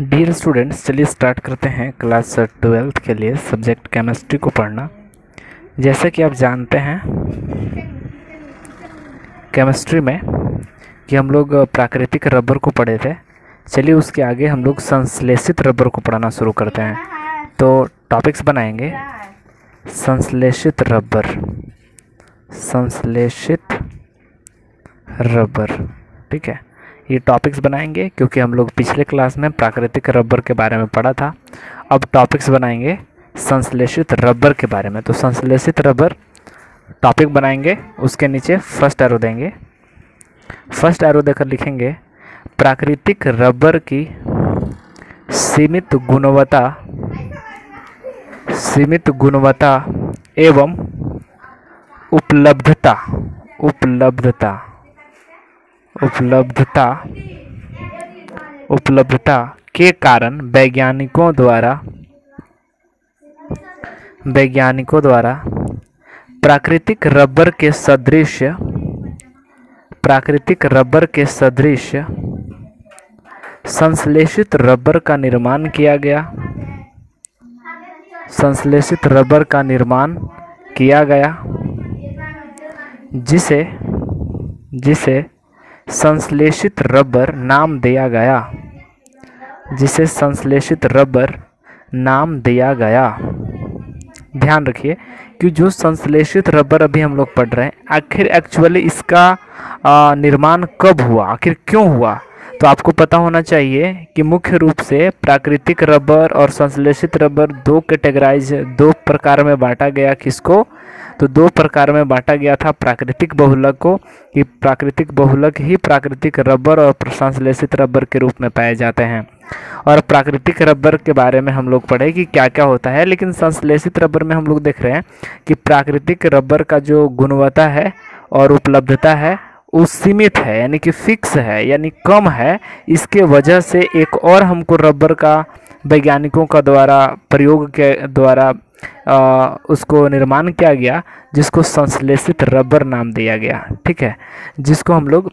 Dear students चलिए start करते हैं क्लास ट्वेल्थ के लिए सब्जेक्ट केमिस्ट्री को पढ़ना। जैसा कि आप जानते हैं केमिस्ट्री में कि हम लोग प्राकृतिक रबर को पढ़े थे। चलिए उसके आगे हम लोग संश्लेषित रबर को पढ़ना शुरू करते हैं। तो टॉपिक्स बनाएँगे। संश्लेषित रबर संश्लेषित रबर ठीक है? ये टॉपिक्स बनाएँगे, क्योंकि हम लोग पिछले क्लास में प्राकृतिक रबर के बारे में पढ़ा था। अब टॉपिक्स बनाएँगे संश्लेषित रबर के बारे में। तो संश्लेषित रबर टॉपिक बनाएँगे, उसके नीचे फ़र्स्ट एरो देंगे। फ़र्स्ट एरो देकर लिखेंगे, प्राकृतिक रबर की सीमित गुणवत्ता सीमित गुणवत्ता एवं उपलब्धता उपलब्धता। उपलब्धता उपलब्धता के कारण वैज्ञानिकों द्वारा वैज्ञानिकों द्वारा प्राकृतिक रबर के सदृश, प्राकृतिक रबर के सदृश संश्लेषित रबर का निर्माण किया गया। संश्लेषित रबर का निर्माण किया गया, जिसे जिसे संश्लेषित रबर नाम दिया गया, जिसे संश्लेषित रबर नाम दिया गया। ध्यान रखिए कि जो संश्लेषित रबर अभी हम लोग पढ़ रहे हैं, आखिर एक्चुअली इसका निर्माण कब हुआ, आखिर क्यों हुआ? तो आपको पता होना चाहिए कि मुख्य रूप से प्राकृतिक रबर और संश्लेषित रबर दो कैटेगराइज दो प्रकार में बांटा गया किसको? तो दो प्रकार में बांटा गया था प्राकृतिक बहुलक को, कि प्राकृतिक बहुलक ही प्राकृतिक रबर और संश्लेषित रबर के रूप में पाए जाते हैं। और प्राकृतिक रबर के बारे में हम लोग पढ़े कि क्या क्या होता है, लेकिन संश्लेषित रबर में हम लोग देख रहे हैं कि प्राकृतिक रबर का जो गुणवत्ता है और उपलब्धता है वो सीमित है यानी कि फिक्स है यानी कम है। इसके वजह से एक और हमको रबर का वैज्ञानिकों का द्वारा प्रयोग के द्वारा आ, उसको निर्माण किया गया जिसको संश्लेषित रबर नाम दिया गया ठीक है? जिसको हम लोग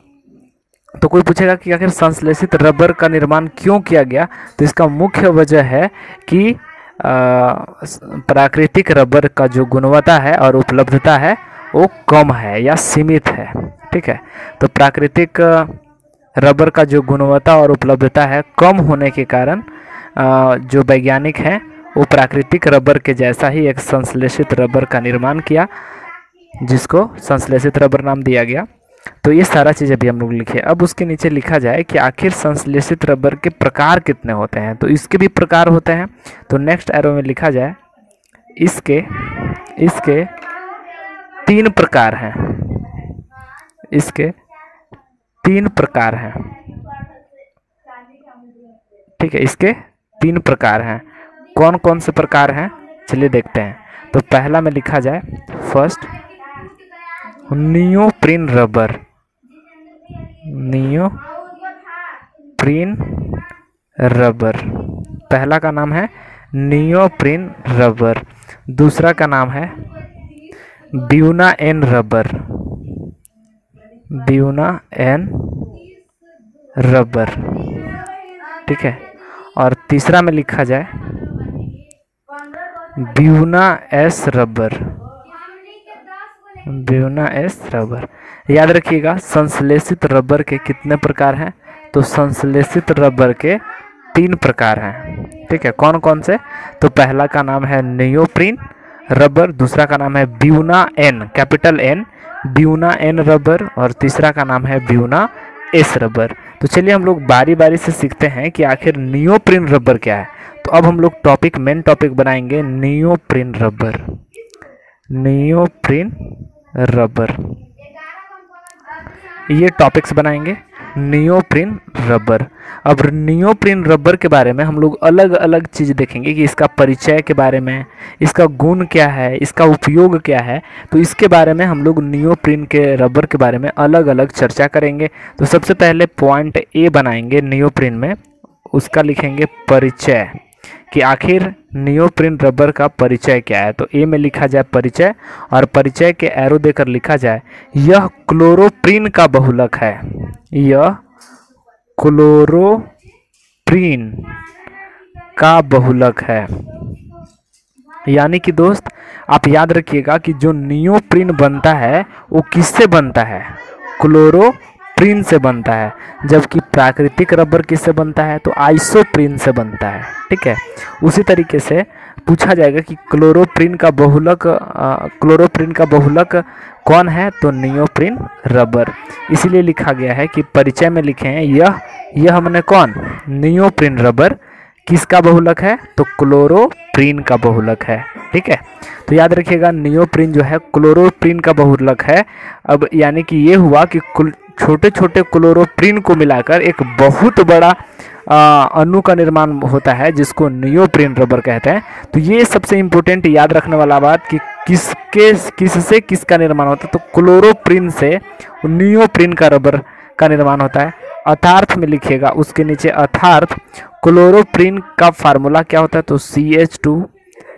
तो कोई पूछेगा कि आखिर संश्लेषित रबर का निर्माण क्यों किया गया? तो इसका मुख्य वजह है कि प्राकृतिक रबर का जो गुणवत्ता है और उपलब्धता है वो कम है या सीमित है, ठीक है? तो प्राकृतिक रबर का जो गुणवत्ता और उपलब्धता है कम होने के कारण जो वैज्ञानिक हैं, वो प्राकृतिक रबर के जैसा ही एक संश्लेषित रबर का निर्माण किया, जिसको संश्लेषित रबर नाम दिया गया। तो ये सारा चीज़ अभी हम लोग लिखे। अब उसके नीचे लिखा जाए कि आखिर संश्लेषित रबर के प्रकार कितने होते हैं? तो इसके भी प्रकार होते हैं। तो नेक्स्ट एरो में लिखा जाए, इसके इसके तीन प्रकार हैं। इसके तीन प्रकार हैं। ठीक है, इसके तीन प्रकार हैं। कौन कौन से प्रकार हैं? चलिए देखते हैं। तो पहला में लिखा जाए first neoprene rubber. Neoprene rubber. पहला का नाम है नियोप्रिन रबर। दूसरा का नाम है Buna N rubber Buna N rubber ठीक है? और तीसरा में लिखा जाए। Buna S rubber Buna S rubber याद रखिएगा, संश्लेषित रबर के कितने प्रकार हैं? तो संश्लेषित रबर के तीन प्रकार हैं। ठीक है? कौन कौन से? तो पहला का नाम है नियोप्रिन रबर दूसरा का नाम है Buna N capital N Buna N rubber और तीसरा का नाम है ब्यूना एस रबर तो चलिए हम लोग बारी बारी से सीखते हैं कि आखिर नियोप्रिन रबर क्या है। तो अब हम लोग टॉपिक मेन टॉपिक बनाएँगे नियोप्रिन रबर नियोप्रिन रबर ये टॉपिक्स बनाएँगे। Neoprene rubber. अब नियोप्रिन रबर के बारे में हम लोग अलग अलग चीज़ देखेंगे कि इसका परिचय के बारे में, इसका गुण क्या है, इसका उपयोग क्या है तो इसके बारे में हम लोग नियोप्रिन के रबर के बारे में अलग अलग चर्चा करेंगे। तो सबसे पहले पॉइंट ए बनाएँगे नियोप्रिन में, उसका लिखेंगे परिचय कि आखिर नियोप्रिन रबर का परिचय क्या है। तो ए में लिखा जाए परिचय और परिचय के एरो देकर लिखा जाए, यह क्लोरोप्रिन का बहुलक है। यह क्लोरोप्रिन प्रीन का बहुलक है। यानी कि दोस्त, आप याद रखिएगा कि जो नियोप्रिन बनता है, वो किससे बनता है? क्लोरोप्रिन से बनता है। जबकि प्राकृतिक रबर किससे बनता है? तो आइसोप्रिन से बनता है। ठीक है? उसी तरीके से पूछा जाएगा कि क्लोरोप्रिन का बहुलक क्लोरोप्रिन का बहुलक कौन है? तो नियोप्रिन रबर। इसलिए लिखा गया है कि परिचय में लिखे हैं यह यह हमने कौन? Neoprene rubber. किसका बहुलक है? तो क्लोरोप्रिन का बहुलक है। ठीक है? तो याद रखिएगा, नियोप्रिन जो है, क्लोरोप्रिन का बहुलक है। अब यानी कि ये हुआ कि छोटे छोटे क्लोरोप्रिन को मिलाकर एक बहुत बड़ा अणु का निर्माण होता है, जिसको नियोप्रिन रबर कहते हैं। तो ये सबसे इम्पोर्टेंट याद रखने वाला बात कि किसके, किससे किसका निर्माण होता है? तो क्लोरोप्रिन से नियोप्रिन का रबर का निर्माण होता है। अथार्थ में लिखिएगा, उसके नीचे अथार्थ क्लोरोप्रिन का फार्मूला क्या होता है? तो C H two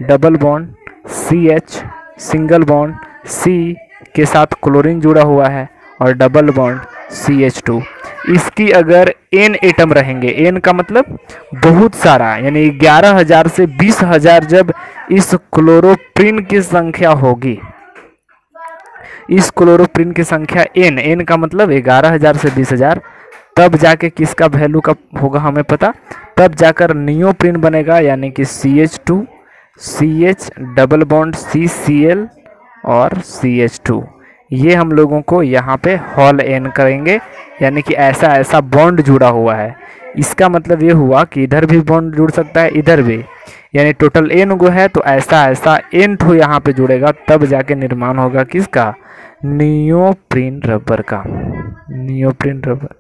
double bond C H single bond C के साथ क्लोरीन जुड़ा हुआ है, और double bond C H two इसकी अगर एन एटम रहेंगे एन का मतलब बहुत सारा, यानी ग्यारह हज़ार से बीस हज़ार जब इस क्लोरोप्रिन की संख्या होगी। इस क्लोरोप्रिन की संख्या एन एन का मतलब ग्यारह हज़ार से बीस हज़ार, तब जाके किसका वैल्यू का होगा हमें पता? तब जाकर नियोप्रिन बनेगा, यानी कि C H two C H double bond C C L और सी एच टू ये हम लोगों को यहाँ पे हॉल एन करेंगे, यानी कि ऐसा ऐसा बॉन्ड जुड़ा हुआ है। इसका मतलब ये हुआ कि इधर भी बॉन्ड जुड़ सकता है, इधर भी। यानी टोटल एन गो है तो ऐसा ऐसा एन ठो यहाँ पे जुड़ेगा, तब जाके निर्माण होगा किसका? नियोप्रिन रबर का। नियोप्रिन रबर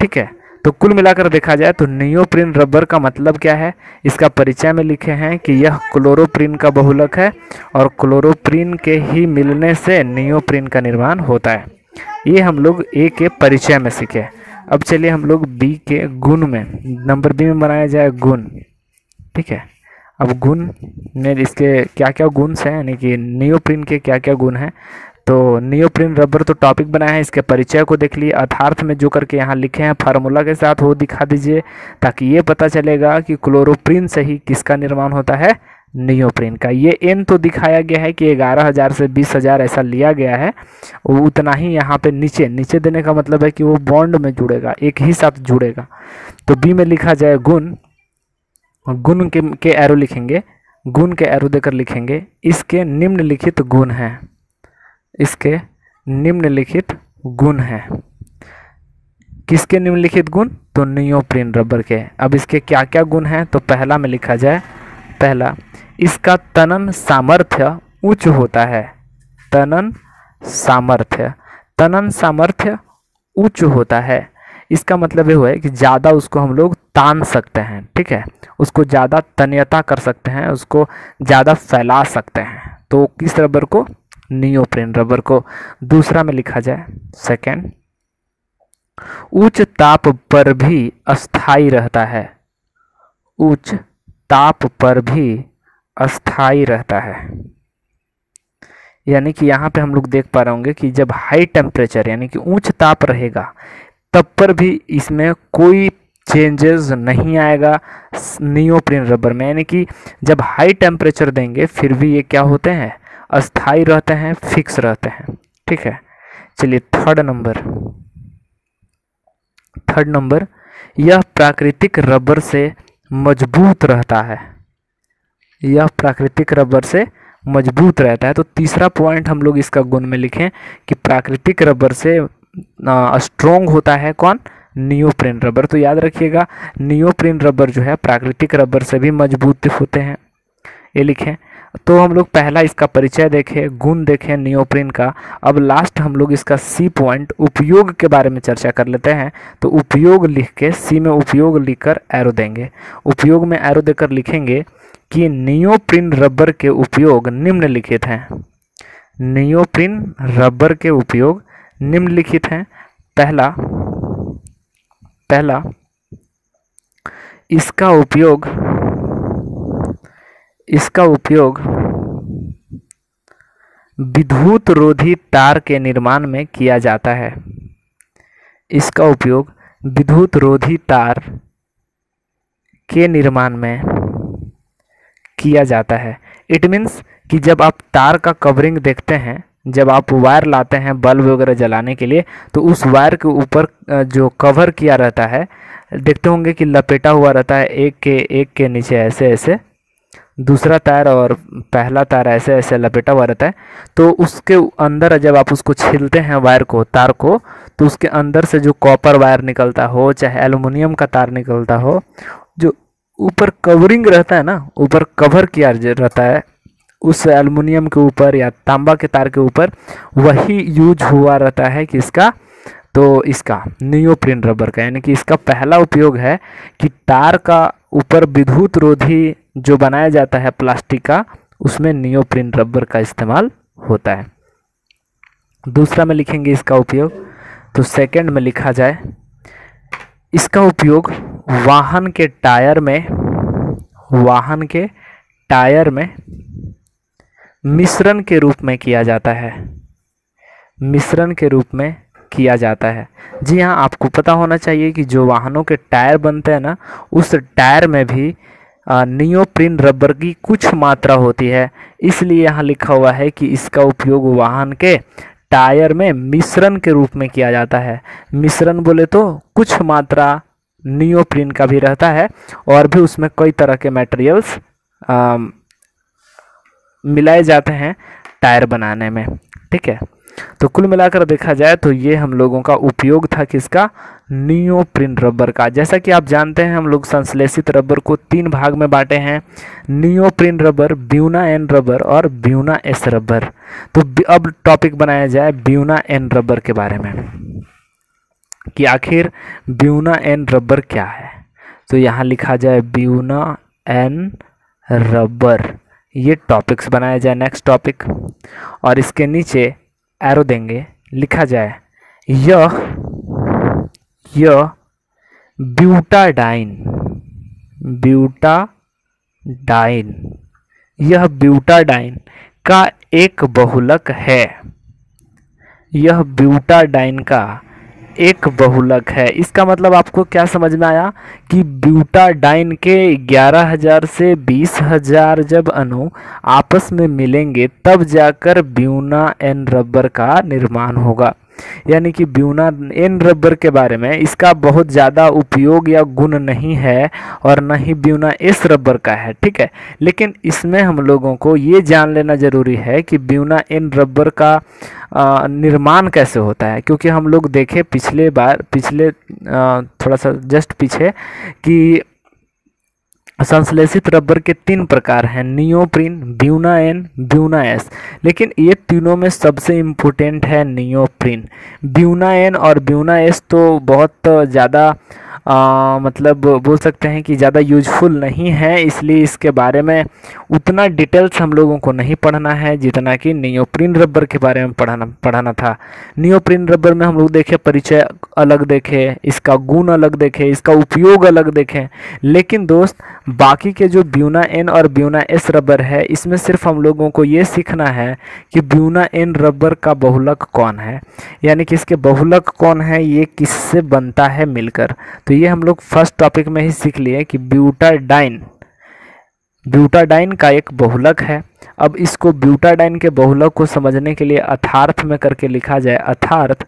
ठीक है? तो कुल मिलाकर देखा जाए तो नियोप्रिन रबर का मतलब क्या है? इसका परिचय में लिखे हैं कि यह क्लोरोप्रिन का बहुलक है और क्लोरोप्रिन के ही मिलने से नियोप्रिन का निर्माण होता है। ये हम लोग ए के परिचय में सीखे। अब चलिए हम लोग बी के गुण में, नंबर बी में बनाया जाए गुण। ठीक है? अब गुण में इसके क्या क्या गुण हैं? यानी कि नियोप्रिन के क्या क्या गुण हैं? तो नियोप्रिन रबर तो टॉपिक बनाया है इसके परिचय को देख लिए। अर्थार्थ में जो करके यहाँ लिखे हैं फार्मूला के साथ वो दिखा दीजिए ताकि ये पता चलेगा कि क्लोरोप्रिन से ही किसका निर्माण होता है? नियोप्रिन का। ये एन तो दिखाया गया है कि ग्यारह हज़ार से बीस हज़ार ऐसा लिया गया है। वो उतना ही यहाँ पे नीचे नीचे देने का मतलब है कि वो बॉन्ड में जुड़ेगा एक ही साथ जुड़ेगा। तो बी में लिखा जाए गुण गुण के, के एरो लिखेंगे गुण के एरो देकर लिखेंगे इसके निम्नलिखित गुण हैं। इसके निम्नलिखित गुण हैं। किसके निम्नलिखित गुण? तो नियोप्रिन रबर के। अब इसके क्या क्या गुण हैं? तो पहला में लिखा जाए, पहला, इसका तनन सामर्थ्य उच्च होता है। तनन सामर्थ्य। तनन सामर्थ्य उच्च होता है। इसका मतलब ये हुआ है कि ज़्यादा उसको हम लोग तान सकते हैं, ठीक है? उसको ज़्यादा तन्यता कर सकते हैं, उसको ज़्यादा फैला सकते हैं। तो किस रबर को? नियोप्रेन रबर को दूसरा में लिखा जाए। सेकेंड उच्च ताप पर भी अस्थाई रहता है। उच्च ताप पर भी अस्थाई रहता है। यानी कि यहाँ पे हम लोग देख पा रहे होंगे कि जब हाई टेम्परेचर यानी कि उच्च ताप रहेगा, तब पर भी इसमें कोई चेंजेस नहीं आएगा नियोप्रिन रबर में। यानी कि जब हाई टेम्परेचर देंगे, फिर भी ये क्या होते हैं? अस्थाई रहते हैं, फिक्स रहते हैं। ठीक है? चलिए थर्ड नंबर थर्ड नंबर यह प्राकृतिक रबर से मज़बूत रहता है। यह प्राकृतिक रबर से मज़बूत रहता है। तो तीसरा पॉइंट हम लोग इसका गुण में लिखें कि प्राकृतिक रबर से स्ट्रोंग होता है कौन? नियोप्रिन रबर तो याद रखिएगा नियोप्रिन रबर जो है, प्राकृतिक रबर से भी मज़बूत होते हैं। ये लिखें तो हम लोग पहला इसका परिचय देखें, गुण देखें नियोप्रिन का। अब लास्ट हम लोग इसका सी पॉइंट उपयोग के बारे में चर्चा कर लेते हैं। तो उपयोग लिख के सी में उपयोग लिखकर एरो देंगे। उपयोग में एरो देकर लिखेंगे कि नियोप्रिन रबर के उपयोग निम्नलिखित हैं। नियोप्रिन रबर के उपयोग निम्नलिखित हैं। पहला पहला, इसका उपयोग इसका उपयोग विद्युत रोधी तार के निर्माण में किया जाता है। इसका उपयोग विद्युत रोधी तार के निर्माण में किया जाता है। इट मीन्स कि जब आप तार का कवरिंग देखते हैं, जब आप वायर लाते हैं बल्ब वगैरह जलाने के लिए तो उस वायर के ऊपर जो कवर किया रहता है, देखते होंगे कि लपेटा हुआ रहता है एक के एक के नीचे ऐसे ऐसे। दूसरा तार और पहला तार ऐसे ऐसे लपेटा हुआ रहता है। तो उसके अंदर जब आप उसको छीलते हैं वायर को, तार को तो उसके अंदर से जो कॉपर वायर निकलता हो, चाहे एलुमिनियम का तार निकलता हो, जो ऊपर कवरिंग रहता है ना, ऊपर कवर किया रहता है, उस एलुमिनियम के ऊपर या तांबा के तार के ऊपर, वही यूज़ हुआ रहता है कि इसका तो इसका नियोप्रिन रबर का। यानी कि इसका पहला उपयोग है कि तार का ऊपर विद्युत रोधी जो बनाया जाता है प्लास्टिक का, उसमें नियोप्रिन रबर का इस्तेमाल होता है। दूसरा में लिखेंगे इसका उपयोग तो सेकंड में लिखा जाए, इसका उपयोग वाहन के टायर में, वाहन के टायर में मिश्रण के रूप में किया जाता है। मिश्रण के रूप में किया जाता है। जी हाँ आपको पता होना चाहिए कि जो वाहनों के टायर बनते हैं ना, उस टायर में भी नियोप्रिन रबर की कुछ मात्रा होती है। इसलिए यहाँ लिखा हुआ है कि इसका उपयोग वाहन के टायर में मिश्रण के रूप में किया जाता है। मिश्रण बोले तो कुछ मात्रा नियोप्रिन का भी रहता है और भी उसमें कई तरह के मटेरियल्स मिलाए जाते हैं टायर बनाने में। ठीक है? तो कुल मिलाकर देखा जाए तो ये हम लोगों का उपयोग था किसका? नियोप्रिन रबर का। जैसा कि आप जानते हैं, हम लोग संश्लेषित रबर को तीन भाग में बांटे हैं। Neoprene rubber, Buna N rubber और ब्यूना एस रबर। तो अब टॉपिक बनाया जाए ब्यूना एन रबर के बारे में कि आखिर ब्यूना एन रबर क्या है? तो यहाँ लिखा जाए ब्यूना एन रबर। ये टॉपिक्स बनाया जाए। नेक्स्ट टॉपिक और इसके नीचे एरो देंगे, लिखा जाए। यह यह ब्यूटाडाइन ब्यूटाडाइन। यह ब्यूटाडाइन का एक बहुलक है। यह ब्यूटाडाइन का एक बहुलक है। इसका मतलब आपको क्या समझ में आया? कि ब्यूटाडाइन के 11000 से 20000 जब अणु आपस में मिलेंगे, तब जाकर ब्यूना एन रबर का निर्माण होगा। यानी कि ब्यूना एन रबर के बारे में इसका बहुत ज़्यादा उपयोग या गुण नहीं है और न ही ब्यूना एस रबर का है ठीक है? लेकिन इसमें हम लोगों को ये जान लेना ज़रूरी है कि ब्यूना एन रबर का निर्माण कैसे होता है? क्योंकि हम लोग देखे पिछले बार पिछले आ, थोड़ा सा जस्ट पीछे कि संश्लेषित रबर के तीन प्रकार हैं, neoprene Buna N Buna S लेकिन ये तीनों में सबसे इम्पोर्टेंट है नियोप्रिन। ब्यूना एन और ब्यूना एस तो बहुत ज़्यादा आ, मतलब बोल सकते हैं कि ज़्यादा यूजफुल नहीं है इसलिए इसके बारे में उतना डिटेल्स हम लोगों को नहीं पढ़ना है जितना कि नियोप्रिन रबर के बारे में पढ़ाना पढ़ाना था। नियोप्रिन रबर में हम लोग देखे परिचय अलग देखे इसका गुण अलग देखे इसका उपयोग अलग देखें। लेकिन दोस्त बाकी के जो ब्यूना एन और ब्यूना एस रबर है इसमें सिर्फ़ हम लोगों को ये सीखना है कि ब्यूना एन रबर का बहुलक कौन है। यानी कि इसके बहुलक कौन है ये किससे बनता है मिलकर। तो ये हम लोग फ़र्स्ट टॉपिक में ही सीख लिए कि ब्यूटाडाइन। ब्यूटाडाइन का एक बहुलक है। अब इसको ब्यूटाडाइन के बहुलक को समझने के लिए अथार्थ में करके लिखा जाए अथार्थ,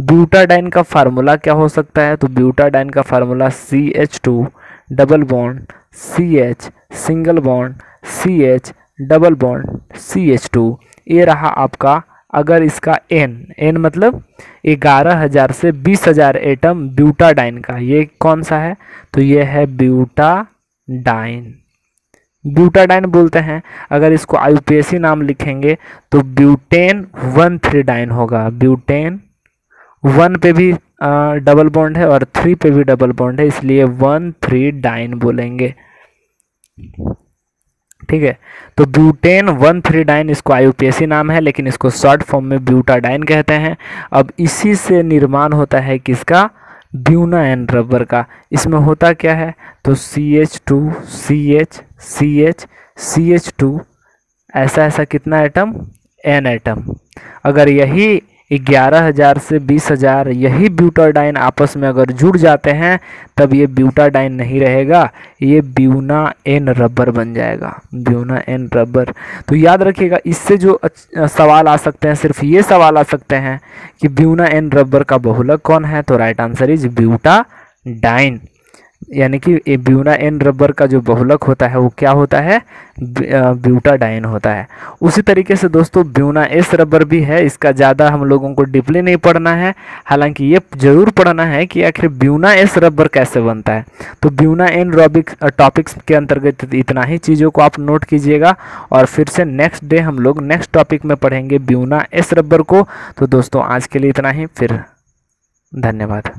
ब्यूटाडाइन का फार्मूला क्या हो सकता है? तो ब्यूटाडाइन का formula C H two double bond C H single bond C H double bond C H two ये रहा आपका अगर इसका एन एन मतलब ग्यारह हज़ार से बीस हज़ार एटम ब्यूटाडाइन का। ये कौन सा है? तो ये है ब्यूटाडाइन ब्यूटाडाइन बोलते हैं। अगर इसको आयुपेसी नाम लिखेंगे तो ब्यूटेन वन थ्री डाइन होगा। ब्यूटेन वन पे भी डबल बॉन्ड है और थ्री पे भी डबल बॉन्ड है, इसलिए वन थ्री डाइन बोलेंगे। ठीक है? तो ब्यूटेन वन थ्री डाइन इसको आयुपेसी नाम है, लेकिन इसको शॉर्ट फॉर्म में ब्यूटाडाइन कहते हैं। अब इसी से निर्माण होता है किसका? ब्यूना एन रबर का। इसमें होता क्या है? तो C H two C H C H C H two ऐसा ऐसा कितना एटम एन एटम अगर यही ग्यारह हज़ार से बीस हज़ार, यही ब्यूटाडाइन आपस में अगर जुड़ जाते हैं, तब ये ब्यूटाडाइन नहीं रहेगा, ये ब्यूना एन रबर बन जाएगा, ब्यूना एन रबर। तो याद रखिएगा, इससे जो सवाल आ सकते हैं, सिर्फ़ ये सवाल आ सकते हैं कि ब्यूना एन रबर का बहुलक कौन है? तो right answer is butadiene यानी कि ब्यूना एन रबर का जो बहुलक होता है, वो क्या होता है? ब्यूटाडाइन होता है। उसी तरीके से दोस्तों, ब्यूना एस रबर भी है, इसका ज़्यादा हम लोगों को डिपली नहीं पढ़ना है। हालाँकि ये ज़रूर पढ़ना है कि आखिर ब्यूना एस रबर कैसे बनता है। तो ब्यूना एन रॉबिक टॉपिक्स के अंतर्गत इतना ही चीज़ों को आप नोट कीजिएगा। और फिर से नेक्स्ट डे हम लोग नेक्स्ट टॉपिक में पढ़ेंगे ब्यूना एस रबर को। तो दोस्तों, आज के लिए इतना ही, फिर धन्यवाद।